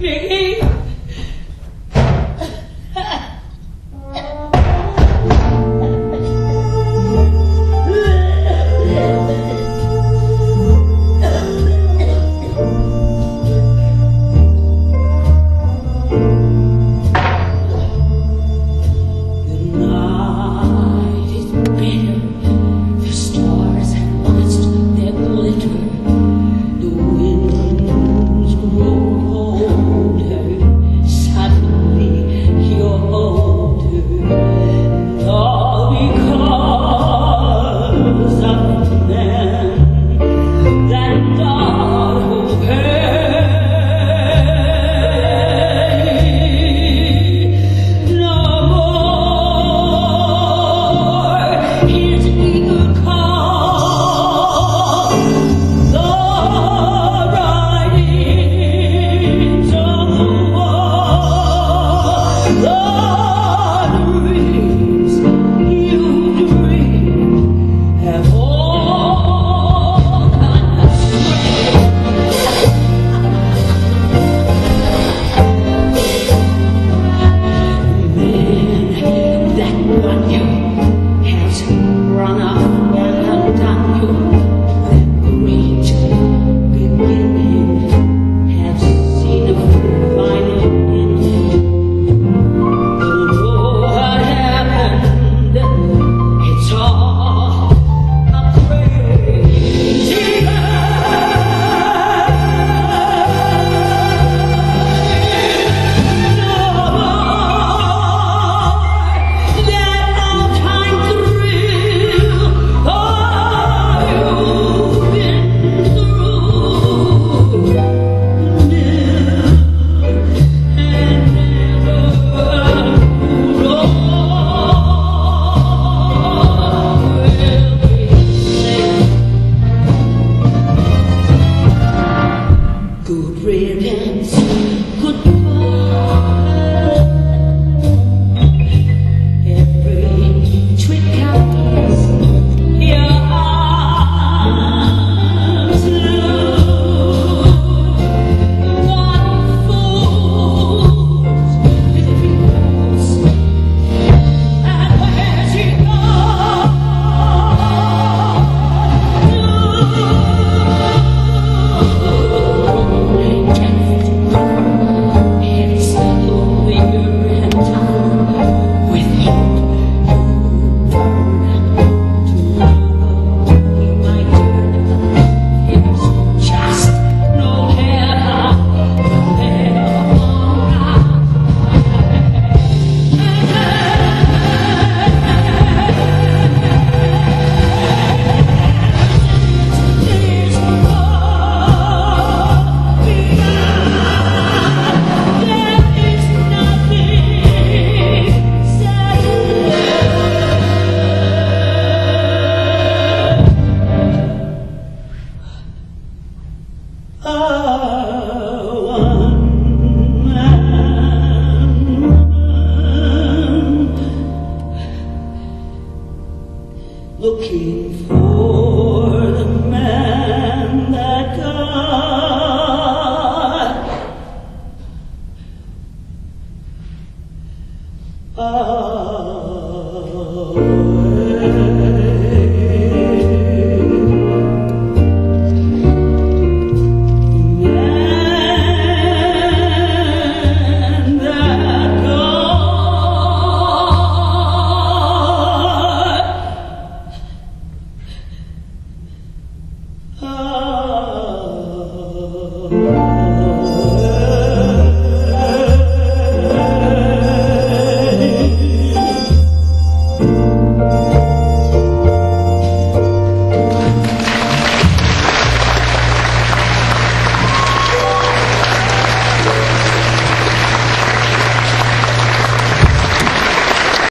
Mickey! Looking for ah,